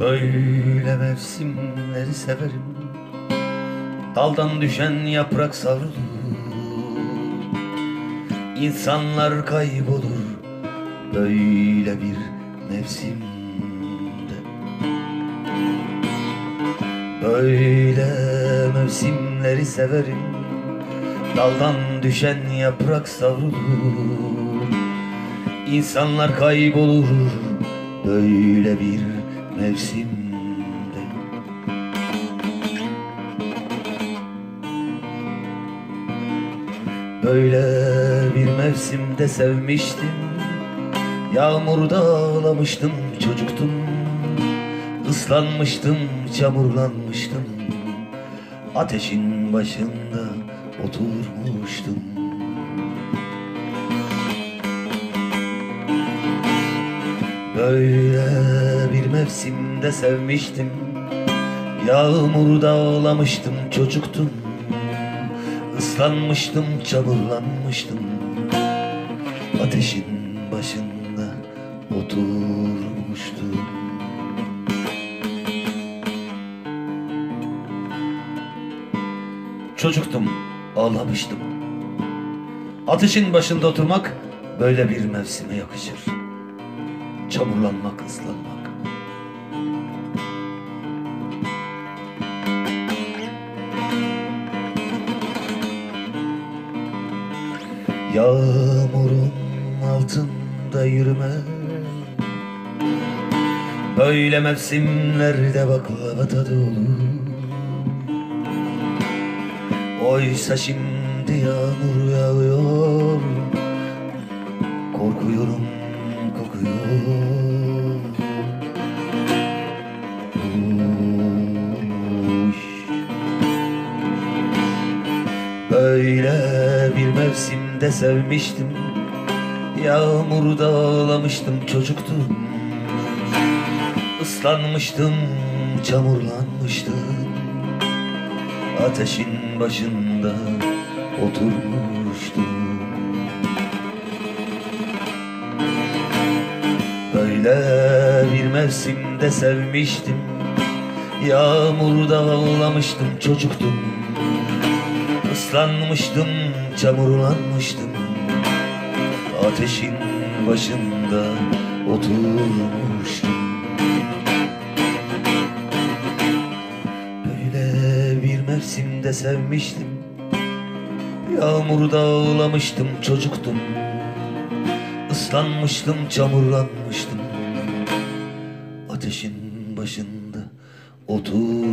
Böyle mevsimleri severim. Daldan düşen yaprak savrulur. İnsanlar kaybolur Böyle bir mevsimde. Böyle mevsimleri severim. Daldan düşen yaprak savrulur. İnsanlar kaybolur Böyle bir mevsimde. Böyle bir mevsimde sevmiştim. Yağmurda ağlamıştım çocuktum. Islanmıştım çamurlanmıştım. Ateşin başında oturmuştum Böyle bir mevsimde sevmiştim. Yağmurda ağlamıştım çocuktum. Islanmıştım çamurlanmıştım. Ateşin başında oturmuştum. Çocuktum ağlamıştım. Ateşin başında oturmak böyle bir mevsime yakışır Çamurlanmak, ıslanmak. Yağmurun altında yürüme. Böyle mevsimlerde baklava tadı olur. Oysa şimdi yağmur yağıyor. Korkuyorum kokuyor Uş. Böyle bir mevsimde sevmiştim. Yağmurda ağlamıştım çocuktum. Islanmıştım, çamurlanmıştım. Ateşin başında oturmuştum Böyle bir mevsimde sevmiştim. Yağmurda ağlamıştım çocuktum. Islanmıştım, çamurlanmıştım. Ateşin başında oturmuştum. Böyle bir mevsimde sevmiştim. Yağmurda ağlamıştım çocuktum. Islanmıştım, çamurlanmıştım ateşin başında oturmuştu.